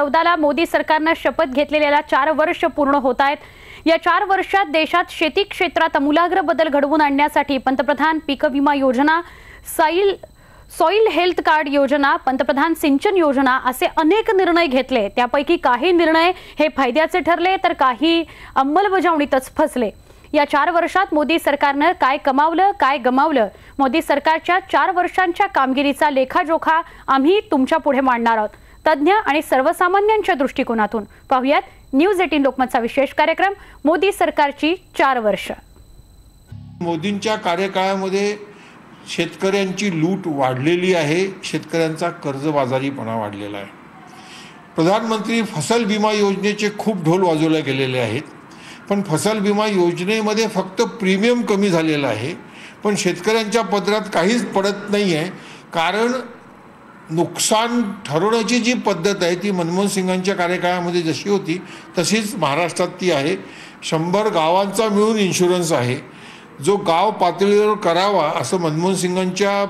चौदाला मोदी सरकारनं शपथ घेतलेल्या चार वर्ष पूर्ण होत आहेत. या चार वर्षात देशात शेती क्षेत्रात अमूलाग्र बदल घडवून आणण्यासाठी पंतप्रधान पीक विमा योजना साईल सॉइल हेल्थ कार्ड योजना पंतप्रधान सिंचन योजना असे अनेक निर्णय घेतले. त्यापैकी काही निर्णय हे फायद्याचे ठरले तर काही अंमलबजावणीतच फसले. या चार वर्षात मोदी सरकारनं काय कमावलं काय गमावलं? मोदी सरकारच्या चार वर्षांच्या कामगिरीचा लेखाजोखा आम्ही तुमच्यापुढे मांडणार आहोत. तज्ज्ञ आणि सर्वसामान्यांच्या दृष्टिकोनातून पाहुयात न्यूज एटीन लोकमतचा विशेष कार्यक्रम मोदी सरकारची चार वर्ष. मोदींच्या कार्यकाळामध्ये शेतकऱ्यांची लूट वाढलेली आहे शेतकऱ्यांचा कर्जबाजारीपणा वाढलेला आहे. प्रधानमंत्री फसल विमा योजनेचे खूप ढोल वाजवले गेलेले आहेत पण फसल विमा योजनेमध्ये फक्त प्रीमियम कमी झालेलं आहे पण शेतकऱ्यांच्या पदरात काहीच पडत नाही आहे कारण नुकसान ठरवण्याची जी पद्धत आहे ती मनमोहन सिंगांच्या कार्यकाळामध्ये जशी होती तशीच महाराष्ट्रात ती आहे. शंभर गावांचा मिळून इन्शुरन्स आहे. जो गाव पातळीवर करावा असं मनमोहन सिंगांच्या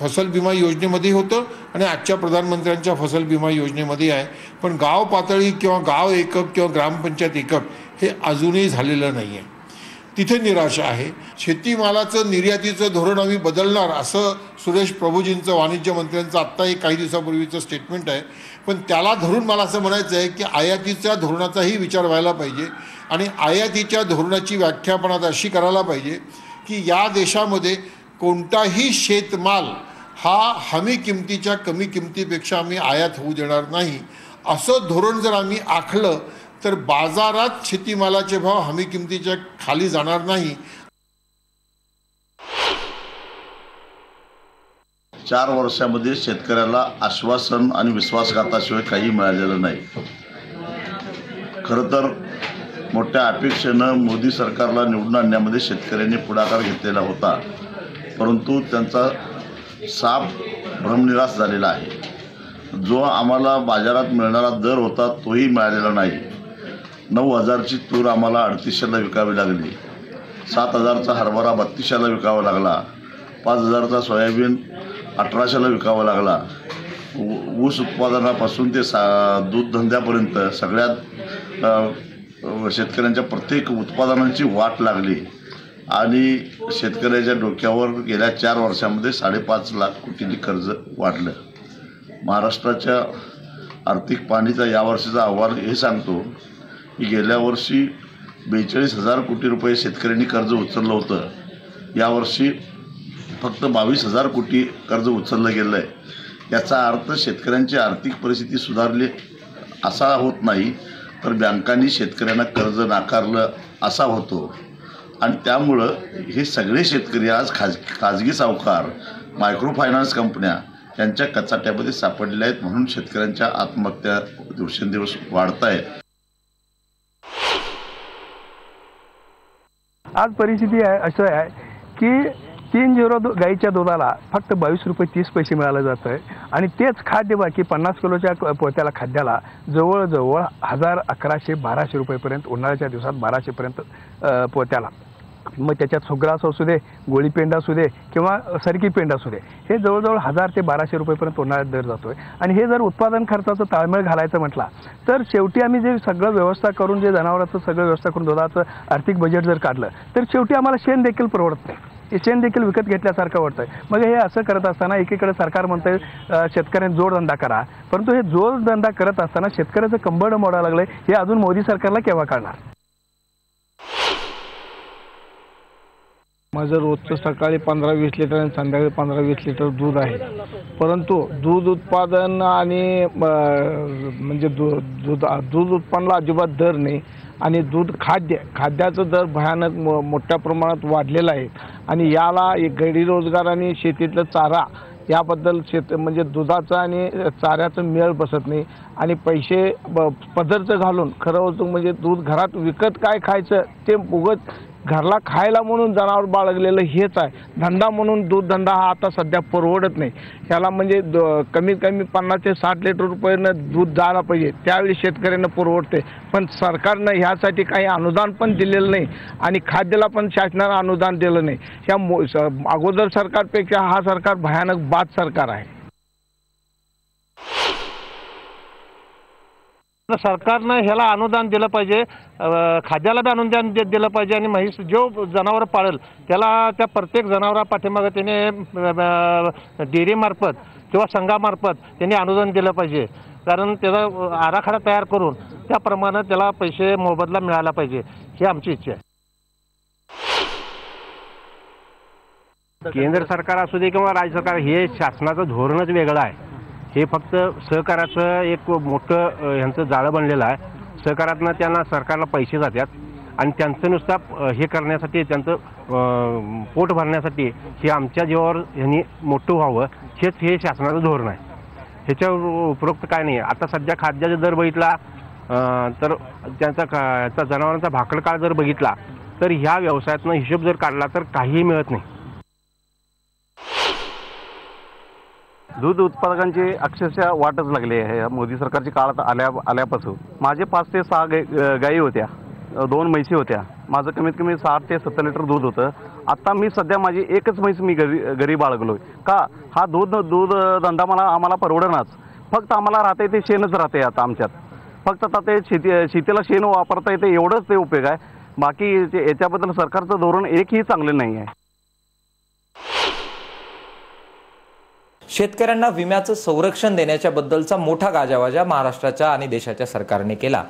फसल विमा योजनेमध्ये होतं आणि आजच्या प्रधानमंत्र्यांच्या फसल विमा योजनेमध्ये आहे. पण गाव पातळी किंवा गाव एकक किंवा ग्रामपंचायत एकक हे अजूनही झालेलं नाही आहे तिथे निराशा आहे. शेतीमालाचं निर्यातीचं धोरण आम्ही बदलणार असं सुरेश प्रभूजींचं वाणिज्य मंत्र्यांचं आत्ताही काही दिवसापूर्वीचं स्टेटमेंट आहे. पण त्याला धरून मला असं म्हणायचं आहे की आयातीच्या धोरणाचाही विचार व्हायला पाहिजे आणि आयातीच्या धोरणाची व्याख्या पण आता अशी करायला पाहिजे की या देशामध्ये कोणताही शेतमाल हा हमी किमतीच्या कमी किमतीपेक्षा आम्ही आयात होऊ देणार नाही. असं धोरण जर आम्ही आखलं तर बाजारात शेतीमालाचे भाव हमी किमतीच्या खाली जाणार नाही. चार वर्षामध्ये शेतकऱ्याला आश्वासन आणि विश्वासघाताशिवाय काही मिळालेलं नाही. खरं तर मोठ्या अपेक्षेनं मोदी सरकारला निवडून आणण्यामध्ये शेतकऱ्यांनी पुढाकार घेतलेला होता. परंतु त्यांचा साप भ्रमनिरास झालेला आहे. जो आम्हाला बाजारात मिळणारा दर होता तोही मिळालेला नाही. नऊ हजारची तूर आम्हाला अडतीसशेला विकावी लागली. सात हजारचा हरभरा बत्तीसशेला विकावा लागला. पाच हजारचा सोयाबीन अठराशेला विकावा लागला. ऊ- ऊस उत्पादनापासून ते सा दूध धंद्यापर्यंत सगळ्यात शेतकऱ्यांच्या प्रत्येक उत्पादनांची वाट लागली. आणि शेतकऱ्याच्या डोक्यावर गेल्या चार वर्षामध्ये साडेपाच लाख कोटींनी कर्ज वाढलं. महाराष्ट्राच्या आर्थिक पाणीचा यावर्षीचा अहवाल हे सांगतो की गेल्या वर्षी बेचाळीस हजार कोटी रुपये शेतकऱ्यांनी कर्ज उचललं होतं. यावर्षी फक्त बावीस हजार कोटी कर्ज उचललं गेलं आहे याचा अर्थ शेतकऱ्यांची आर्थिक परिस्थिती सुधारली असा होत नाही तर बँकांनी शेतकऱ्यांना कर्ज नाकारलं असा होतो. आणि त्यामुळं हे सगळे शेतकरी आज खाज खाजगी सावकार मायक्रो फायनान्स कंपन्या यांच्या कचाट्यामध्ये सापडलेल्या आहेत म्हणून शेतकऱ्यांच्या आत्महत्या दिवसेंदिवस वाढत आहेत आज परिस्थिती आहे असं आहे की तीन झिरो दो गाईच्या दुधाला फक्त बावीस रुपये तीस पैसे मिळालं जातं आहे आणि तेच खाद्य बाकी पन्नास किलोच्या पोत्याला खाद्याला जवळजवळ हजार अकराशे बाराशे रुपयेपर्यंत उन्हाळ्याच्या दिवसात बाराशेपर्यंत पोत्याला. मग त्याच्यात सुग्रास असू दे गोळीपेंड असू दे किंवा सरकी पेंड असू दे हे जवळजवळ हजार ते बाराशे रुपयेपर्यंत उन्हाळ्यात दर जातोय. आणि हे जर उत्पादन खर्चाचं ताळमेळ घालायचं म्हटला तर शेवटी आम्ही जे सगळं व्यवस्था करून जे जनावरांचं सगळं व्यवस्था करून दुधाचं आर्थिक बजेट जर काढलं तर शेवटी आम्हाला शेण देखील परवडत नाही. हे शेण देखील विकत घेतल्यासारखं वाटतंय. मग हे असं करत असताना एकीकडे सरकार म्हणतंय शेतकऱ्यांनी जोडधंदा करा परंतु हे जोडधंदा करत असताना शेतकऱ्याचं कंबड मोडायला लागलंय हे अजून मोदी सरकारला केव्हा काढणार माझं रोजचं सकाळी पंधरा वीस लिटर आणि संध्याकाळी पंधरा वीस लिटर दूध आहे. परंतु दूध उत्पादन आणि म्हणजे दू दूध दूध उत्पन्नाला अजिबात दर नाही आणि दूध खाद्य खाद्याचं दर भयानक मो मोठ्या प्रमाणात वाढलेला आहे. आणि याला एक गैरी रोजगार आणि शेतीतलं चारा याबद्दल शेत म्हणजे दुधाचं आणि चाऱ्याचं मेळ बसत नाही. आणि पैसे ब पदरचं घालून खरं होतं म्हणजे दूध घरात विकत काय खायचं ते उगत घरला खायला म्हणून जनावर बाळगलेलं हेच आहे. धंदा म्हणून दूध धंदा हा आता सध्या परवडत नाही. ह्याला म्हणजे द- कमीत कमी पन्नास ते साठ लिटर रुपयानं दूध जायला पाहिजे. त्यावेळी शेतकऱ्यांना परवडते. पण सरकारनं ह्यासाठी काही अनुदान पण दिलेलं नाही आणि खाद्याला पण शासनानं अनुदान दिलं नाही. ह्या मो स- अगोदर सरकारपेक्षा हा सरकार भयानक बाद सरकार आहे. तर सरकारनं ह्याला अनुदान दिलं पाहिजे खाद्याला बी अनुदान दे- दिलं पाहिजे आणि म्हैस जो जनावर पाळेल त्याला त्या प्रत्येक जनावरा पाठीमागं त्याने डेअरीमार्फत किंवा संघामार्फत त्यांनी अनुदान दिलं पाहिजे. कारण त्याचा आराखडा तयार करून त्याप्रमाणे त्याला पैसे मोबदला मिळाला पाहिजे ही आमची इच्छा आहे. केंद्र सरकार असू दे किंवा राज्य सरकार हे शासनाचं धोरणच वेगळं आहे. हे फक्त सहकाराचं एक मोठं ह्यांचं जाळं बनलेलं आहे. सहकारातनं त्यांना सरकारला पैसे जातात आणि त्यांचं नुसता हे करण्यासाठी त्यांचं पोट भरण्यासाठी हे आमच्या जीवावर ह्यांनी मोठं व्हावं हेच हे शासनाचं धोरण आहे. ह्याच्या उपरोक्त काय नाही. आता सध्या खाद्याचा दर बघितला तर त्यांचा का- जनावरांचा भाकड काळ जर बघितला तर ह्या व्यवसायातनं हिशोब जर काढला तर काहीही मिळत नाही. दूध उत्पादकांची अक्षरशः वाटच लागली आहे. या मोदी सरकारच्या काळात आल्या आल्यापासून. माझे पाच ते सहा गाई गाई होत्या. दोन म्हैशी होत्या. माझं कमीत कमी साठ ते सत्तर लिटर दूध होतं. आत्ता मी सध्या माझी एकच म्हैस मी घरी घरी आहे का? हा दूध दूध धंदा मला आम्हाला परवडेनाच फक्त आम्हाला राहते ते शेणच राहते आता आमच्यात. फक्त आता ते शेती शेतीला शेण वापरता येते एवढंच ते उपयोग आहे. बाकी याच्याबद्दल सरकारचं धोरण एकही चांगलं नाही आहे. शेतकऱ्यांना विम्याचं संरक्षण देण्याच्या बद्दलचा मोठा गाजावाजा महाराष्ट्राच्या आणि देशाच्या सरकारने केला.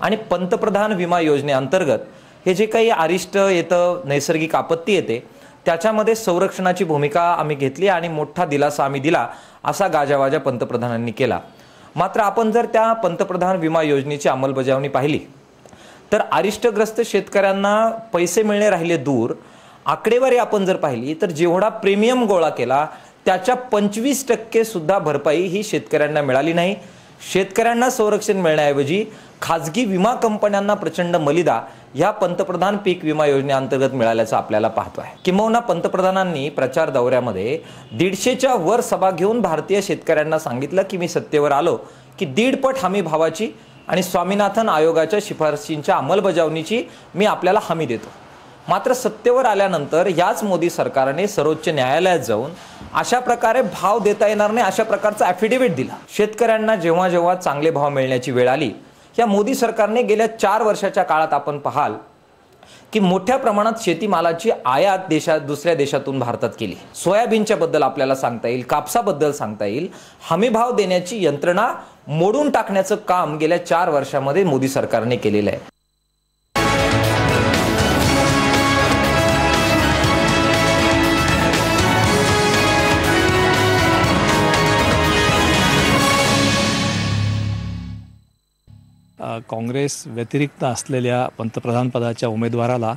आणि पंतप्रधान विमा योजनेअंतर्गत हे जे काही अरिष्ट येतं नैसर्गिक आपत्ती येते त्याच्यामध्ये संरक्षणाची भूमिका आम्ही घेतली आणि मोठा दिलासा आम्ही दिला असा गाजावाजा पंतप्रधानांनी केला. मात्र आपण जर त्या पंतप्रधान विमा योजनेची अंमलबजावणी पाहिली तर अरिष्टग्रस्त शेतकऱ्यांना पैसे मिळणे राहिले दूर. आकडेवारी आपण जर पाहिली तर जेवढा प्रीमियम गोळा केला त्याच्या पंचवीस टक्के सुद्धा भरपाई ही शेतकऱ्यांना मिळाली नाही. शेतकऱ्यांना संरक्षण मिळण्याऐवजी खाजगी विमा कंपन्यांना प्रचंड मलिदा या पंतप्रधान पीक विमा योजनेअंतर्गत मिळाल्याचं आपल्याला पाहतो आहे. किंबहुना पंतप्रधानांनी प्रचार दौऱ्यामध्ये दीडशेच्या वर सभा घेऊन भारतीय शेतकऱ्यांना सांगितलं की मी सत्तेवर आलो की दीडपट हमी भावाची आणि स्वामीनाथन आयोगाच्या शिफारशींच्या अंमलबजावणीची मी आपल्याला हमी देतो. मात्र सत्तेवर आल्यानंतर याच मोदी सरकारने सर्वोच्च न्यायालयात जाऊन अशा प्रकारे भाव देता येणार नाही अशा प्रकारचा ॲफिडेव्हिट दिला. शेतकऱ्यांना जेव्हा जेव्हा चांगले भाव मिळण्याची वेळ आली या मोदी सरकारने गेल्या चार वर्षाच्या काळात आपण पाहाल की मोठ्या प्रमाणात शेतीमालाची आयात देशात दुसऱ्या देशातून भारतात केली. सोयाबीनच्या बद्दल आपल्याला सांगता येईल कापसाबद्दल सांगता येईल. हमी भाव देण्याची यंत्रणा मोडून टाकण्याचं काम गेल्या चार वर्षामध्ये मोदी सरकारने केलेलं आहे. काँग्रेस व्यतिरिक्त असलेल्या पंतप्रधानपदाच्या उमेदवाराला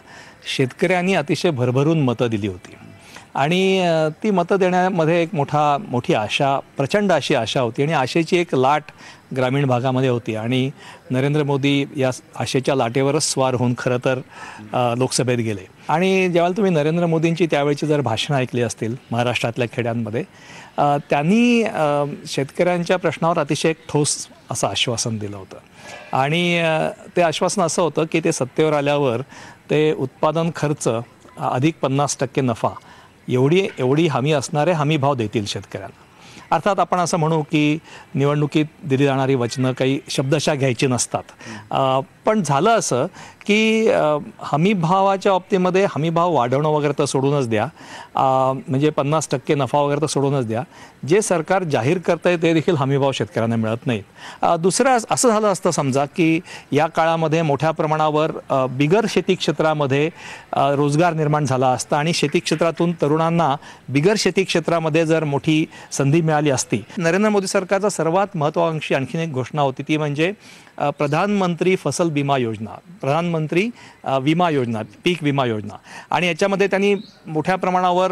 शेतकऱ्यांनी अतिशय भरभरून मतं दिली होती. आणि ती मतं देण्यामध्ये एक मोठा मोठी आशा प्रचंड अशी आशा होती आणि आशेची एक लाट ग्रामीण भागामध्ये होती. आणि नरेंद्र मोदी या आशेच्या लाटेवरच स्वार होऊन खरं तर लोकसभेत गेले. आणि जेव्हा तुम्ही नरेंद्र मोदींची त्यावेळची जर भाषणं ऐकली असतील महाराष्ट्रातल्या खेड्यांमध्ये त्यांनी शेतकऱ्यांच्या प्रश्नावर अतिशय एक ठोस असं आश्वासन दिलं होतं. आणि ते आश्वासन असं होतं की ते सत्तेवर आल्यावर ते उत्पादन खर्च अधिक पन्नास टक्के नफा एवढी एवढी हमी असणारे हमी भाव देतील शेतकऱ्यांना. अर्थात आपण असं म्हणू की निवडणुकीत दिली जाणारी वचनं काही शब्दशः घ्यायची नसतात. पण झालं असं की अ, हमी भावाच्या बाबतीमध्ये हमी भाव वाढवणं वगैरे तर सोडूनच द्या. म्हणजे पन्नास टक्के नफा वगैरे तर सोडूनच द्या. जे सरकार जाहीर करतंय ते देखील हमी भाव शेतकऱ्यांना मिळत नाहीत. दुसरं अस- असं झालं असतं समजा की या काळामध्ये मोठ्या प्रमाणावर बिगर शेती क्षेत्रामध्ये रोजगार निर्माण झाला असता आणि शेती क्षेत्रातून तरुणांना बिगर शेती क्षेत्रामध्ये जर मोठी संधी मिळाली असती. नरेंद्र मोदी सरकारचा सर्वात महत्त्वाकांक्षी आणखीन एक घोषणा होती ती म्हणजे प्रधानमंत्री फसल विमा योजना. प्रधानमंत्री विमा योजना पीक विमा योजना. आणि याच्यामध्ये त्यांनी मोठ्या प्रमाणावर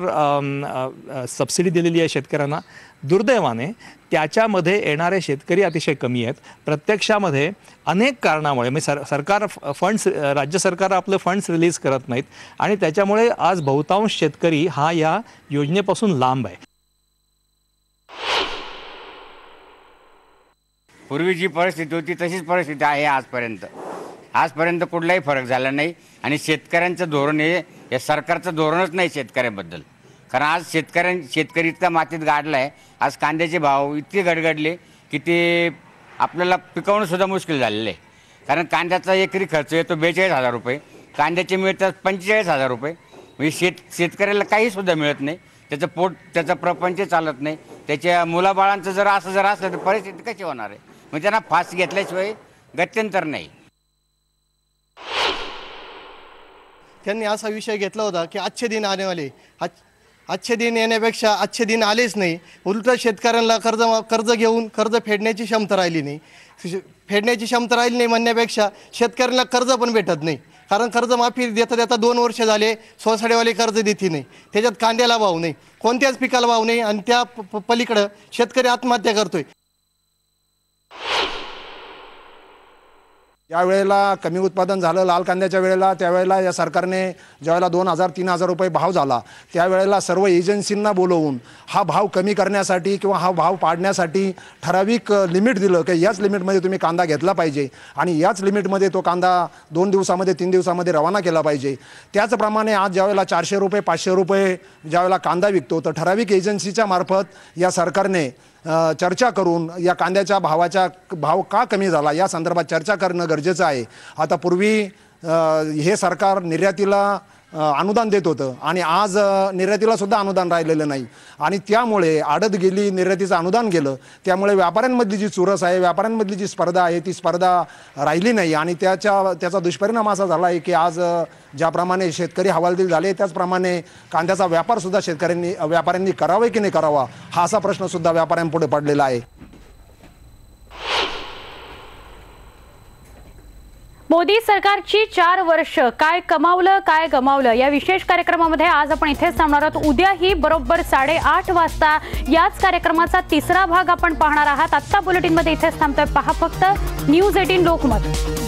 सबसिडी दिलेली आहे शेतकऱ्यांना. दुर्दैवाने त्याच्यामध्ये येणारे शेतकरी अतिशय कमी आहेत. प्रत्यक्षामध्ये अनेक कारणामुळे म्हणजे सर सरकार फंड्स राज्य सरकार आपलं फंड्स रिलीज करत नाहीत. आणि त्याच्यामुळे आज बहुतांश शेतकरी हा या योजनेपासून लांब आहे. पूर्वी जी परिस्थिती होती तशीच परिस्थिती आहे आजपर्यंत. आजपर्यंत कुठलाही फरक झाला नाही. आणि शेतकऱ्यांचं धोरण हे या सरकारचं धोरणच नाही शेतकऱ्याबद्दल. कारण आज शेतकऱ्यां शेतकरी इतका मातीत गाडला आहे आज कांद्याचे भाव इतके गडगडले की ते आपल्याला पिकवणंसुद्धा मुश्किल झालेलं आहे. कारण कांद्याचा एकरी खर्च येतो बेचाळीस हजार रुपये. कांद्याचे मिळतात पंचेचाळीस हजार रुपये. म्हणजे शेत शेतकऱ्याला काहीसुद्धा मिळत नाही. त्याचं पोट त्याचा प्रपंच चालत नाही. त्याच्या मुलाबाळांचं जर असं जर असलं तर परिस्थिती कशी होणार आहे? मग त्यांना फास घेतल्याशिवाय गत्यंतर नाही. त्यांनी असा विषय घेतला होता की अच्छे दिन आने वाले आज- अच्छे दिन येण्यापेक्षा अच्छे दिन आलेच नाही. उलट शेतकऱ्यांना कर्ज कर्ज घेऊन कर्ज फेडण्याची क्षमता राहिली नाही. फेडण्याची क्षमता राहिली नाही म्हणण्यापेक्षा शेतकऱ्यांना कर्ज पण भेटत नाही. कारण कर्जमाफी देता देता दोन वर्ष झाले सोसाडेवाले कर्ज देते नाही. त्याच्यात कांद्याला भाव नाही कोणत्याच पिकाला भाव नाही आणि त्या प- पलीकडं शेतकरी आत्महत्या करतोय. या वेळेला कमी उत्पादन झालं लाल कांद्याच्या वेळेला त्यावेळेला या सरकारने ज्यावेळेला दोन हजार तीन हजार रुपये भाव झाला त्यावेळेला सर्व एजन्सींना बोलवून हा भाव कमी करण्यासाठी किंवा हा भाव पाडण्यासाठी ठराविक लिमिट दिलं की याच लिमिटमध्ये तुम्ही कांदा घेतला पाहिजे आणि याच लिमिटमध्ये तो कांदा दोन दिवसामध्ये तीन दिवसामध्ये रवाना केला पाहिजे. त्याचप्रमाणे आज ज्यावेळेला चारशे रुपये पाचशे रुपये ज्यावेळेला कांदा विकतो तर ठराविक एजन्सीच्या मार्फत या सरकारने चर्चा करून या कांद्याच्या भावाच्या भाव का कमी झाला या संदर्भात चर्चा करणं गरजेचं आहे. आता पूर्वी हे सरकार निर्यातीला अनुदान देत होतं. आणि आज निर्यातीला सुद्धा अनुदान राहिलेलं नाही. आणि त्यामुळे आडत गेली निर्यातीचं अनुदान गेलं. त्यामुळे व्यापाऱ्यांमधली जी चुरस आहे व्यापाऱ्यांमधली जी स्पर्धा आहे ती स्पर्धा राहिली नाही. आणि त्याच्या त्याचा दुष्परिणाम असा झाला आहे की आज ज्याप्रमाणे शेतकरी हवालदिल झाले त्याचप्रमाणे कांद्याचा व्यापारसुद्धा शेतकऱ्यांनी व्यापाऱ्यांनी करावा की नाही करावा हा असा प्रश्नसुद्धा व्यापाऱ्यांपुढे पडलेला आहे. मोदी सरकारची चार वर्ष काय कमावलं काय गमावलं? या विशेष कार्यक्रमामध्ये आज आपण इथेच थांबणार आहोत. उद्याही बरोबर साडेआठ वाजता याच कार्यक्रमाचा तिसरा भाग आपण पाहणार आहात. आत्ता बुलेटिनमध्ये इथेच थांबतोय. पहा फक्त न्यूज एटीन लोकमत.